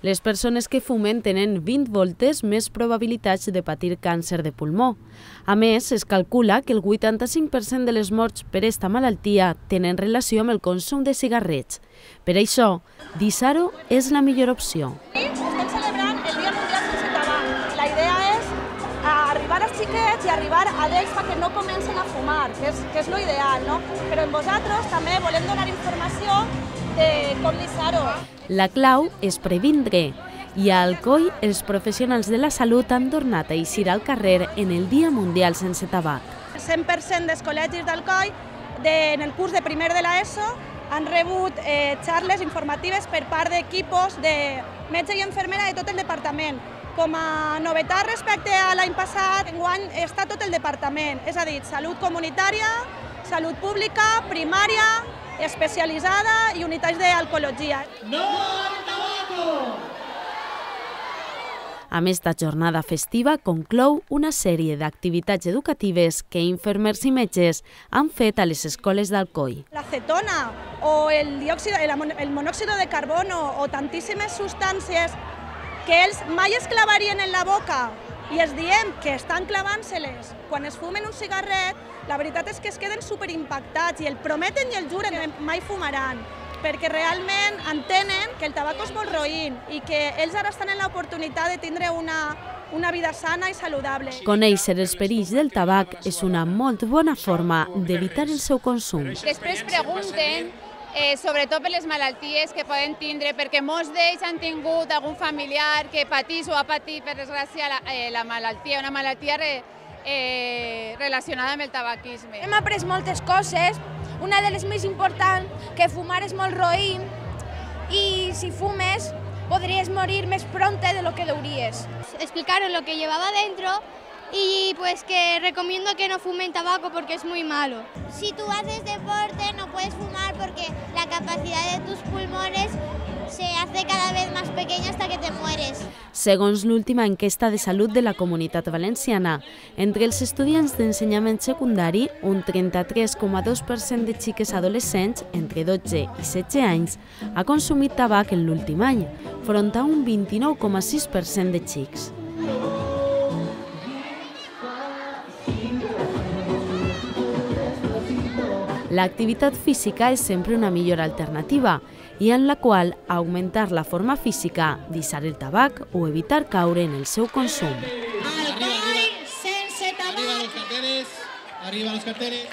Les persones que fumen tenen 20 voltes més probabilitats de patir càncer de pulmó. A més, es calcula que el 85% de les morts per esta malaltia tenen relació amb el consum de cigarrets. Per això, Disaro és la millor opció. Estem celebrant el Dia Mundial sense tabac. La idea és arribar als xiquets i arribar a ells perquè no comencen a fumar, que és, que és lo ideal, no? Però en vosaltres també volem donar informació de com Disaro. La clau és previndre i a Alcoi els professionals de la salut han tornat a eixir al carrer en el Dia Mundial sense tabac. El 100% dels col·legis d'Alcoi de, en el curs de primer de l'ESO han rebut eh, xarles informatives per part d'equipos de metge i infermera de tot el departament. Com a novetat respecte a l'any passat, enguany està tot el departament, és a dir, salut comunitària, salut pública, primària, especialitzada i unitats d'alcohologia. No al tabaco! A més, esta jornada festiva conclou una sèrie d'activitats educatives que infermers i metges han fet a les escoles d'Alcoi. L'acetona o el, diòxid, el monòxid de carbono o tantíssimes substàncies que ells mai es clavarien en la boca i es diem que estan clavant-se-les quan es fumen un cigarret, la veritat és que es queden superimpactats i el prometen i el juren que mai fumaran perquè realment entenen que el tabac és molt roïn i que ells ara estan en l'oportunitat de tindre una, una vida sana i saludable. Conèixer els perills del tabac és una molt bona forma d'evitar el seu consum. Després pregunten eh, sobretot per les malalties que poden tindre, perquè molts d'ells han tingut algun familiar que patís o ha patit, per desgràcia, la, eh, la malaltia, una malaltia re, eh, relacionada amb el tabaquisme. Hem après moltes coses, una de les més importants, que fumar és molt roïn i si fumes podries morir més pronte de lo que deuries. Explicaron lo que llevaba dentro y pues que recomiendo que no fumen tabaco porque es muy malo. Si tú haces deporte no puedes fumar porque la capacidad de tus pulmones se hace cada vez más pequeña hasta que te mueres. Segons l'última enquesta de salut de la Comunitat Valenciana, entre els estudiants d'ensenyament secundari, un 33,2% de xiques adolescents entre 12 i 16 anys ha consumit tabac en l'últim any, front a un 29,6% de xics. L'activitat física és sempre una millor alternativa i en la qual augmentar la forma física, deixar el tabac o evitar caure en el seu consum. Arriba, arriba. sense tabac! Arriba los carteles, los carteles.